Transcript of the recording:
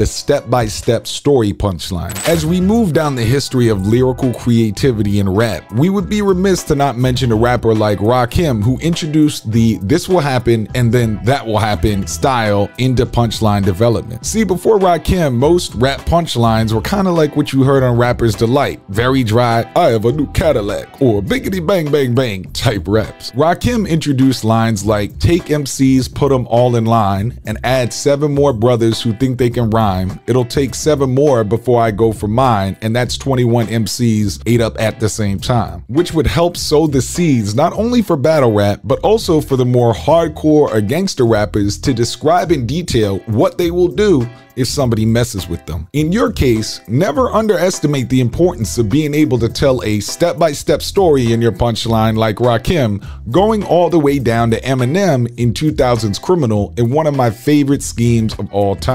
the step-by-step story punchline. As we move down the history of lyrical creativity in rap, we would be remiss to not mention a rapper like Rakim who introduced the this will happen and then that will happen style into punchline development. See, before Rakim, most rap punchlines were kind of like what you heard on Rapper's Delight, very dry, I have a new Cadillac, or biggity bang bang bang type reps. Rakim introduced lines like take MCs, put them all in line, and add seven more brothers who think they can rhyme. It'll take seven more before I go for mine, and that's 21 MCs ate up at the same time, which would help sow the seeds not only for battle rap, but also for the more hardcore or gangster rappers to describe in detail what they will do if somebody messes with them. In your case, never underestimate the importance of being able to tell a step-by-step story in your punchline like Rakim, going all the way down to Eminem in 2000's Criminal in one of my favorite schemes of all time.